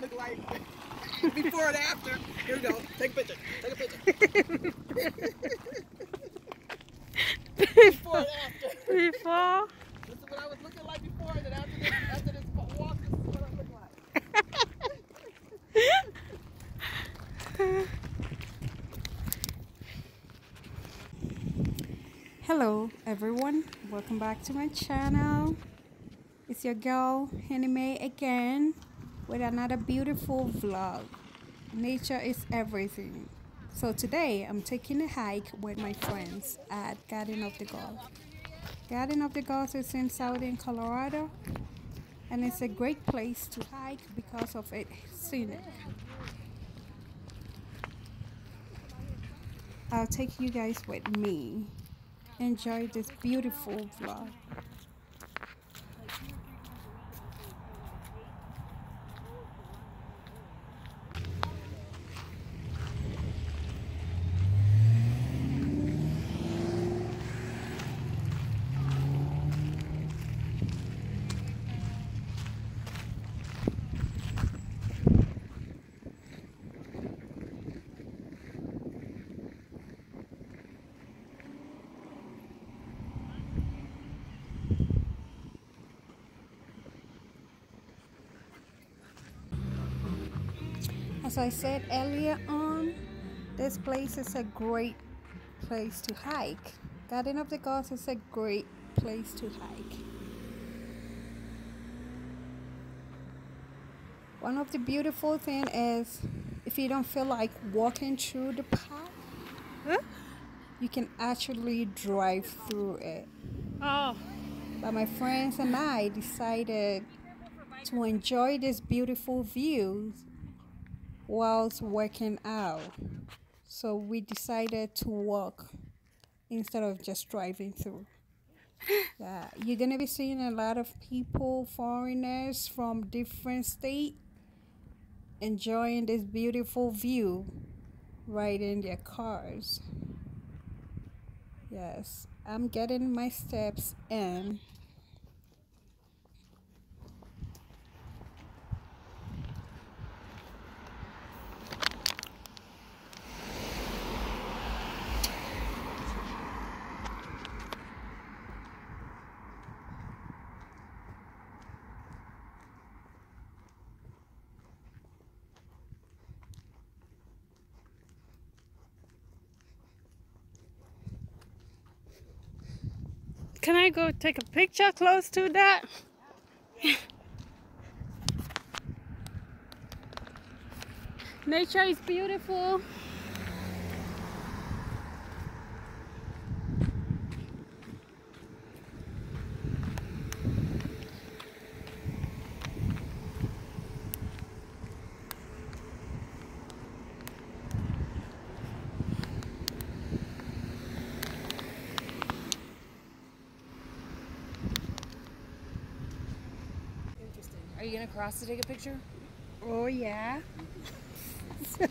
look like before and after. Here we go. Take a picture. Take a picture. before and after. Before. This is what I was looking like before, and then after this, after this walk, this is what I look like. Hello everyone, welcome back to my channel. It's your girl Henny Mae again with another beautiful vlog. Nature is everything. So today I'm taking a hike with my friends at Garden of the Gods. Garden of the Gods is in southern Colorado and it's a great place to hike because of its scenic. I'll take you guys with me. Enjoy this beautiful vlog. As I said earlier on, this place is a great place to hike. Garden of the Gods is a great place to hike. One of the beautiful thing is if you don't feel like walking through the path, you can actually drive through it. Oh, But my friends and I decided to enjoy this beautiful views whilst working out. So we decided to walk instead of just driving through. Yeah, you're gonna be seeing a lot of people, foreigners from different states, enjoying this beautiful view riding their cars. Yes, I'm getting my steps in. Can I go take a picture close to that? Nature is beautiful. Are you gonna cross to take a picture? Oh yeah.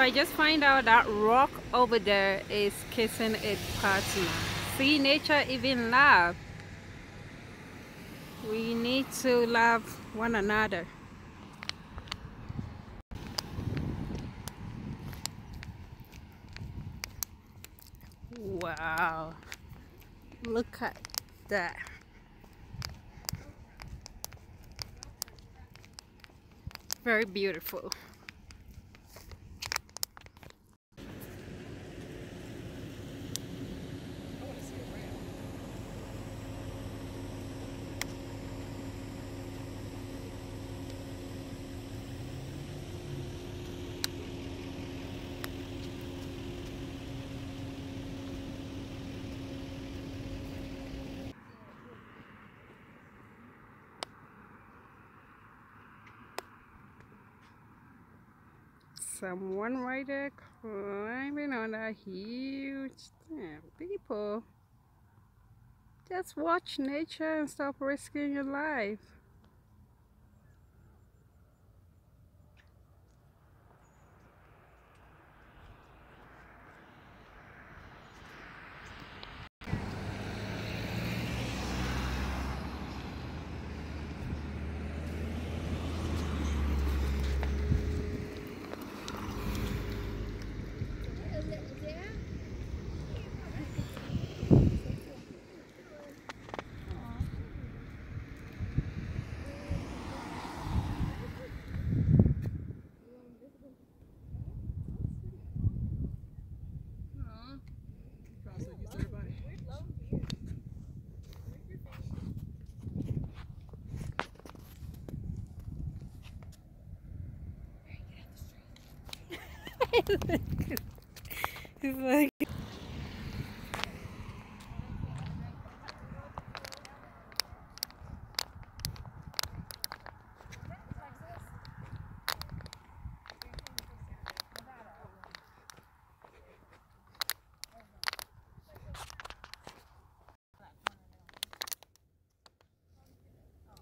I just find out that rock over there is kissing its partner. See, nature even love. We need to love one another. Wow. Look at that. Very beautiful. Someone right there climbing on that huge thing. People, just watch nature and stop risking your life.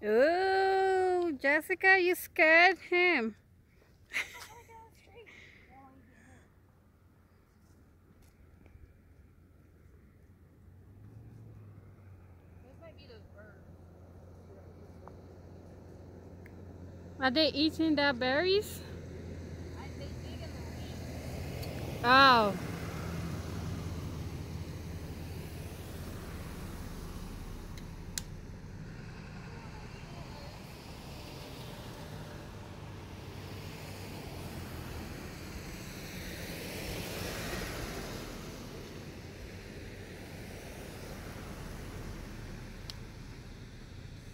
Oh, Jessica, you scared him. Are they eating the berries? Oh.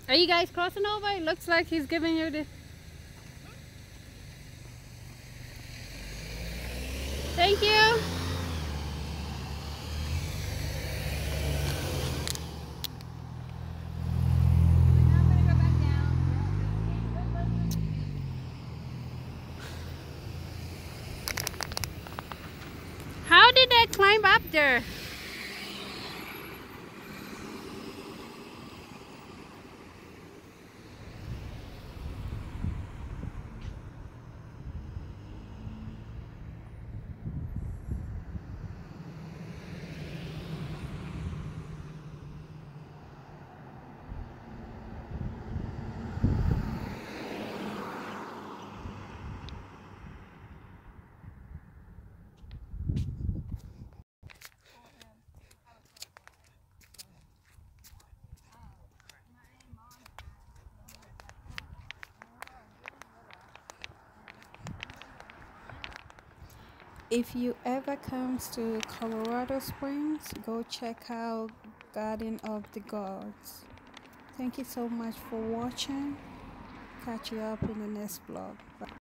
Are you guys crossing over? It looks like he's giving you the. Thank you. How did they climb up there? If you ever comes to Colorado Springs, go check out Garden of the Gods. Thank you so much for watching. Catch you up in the next vlog. Bye.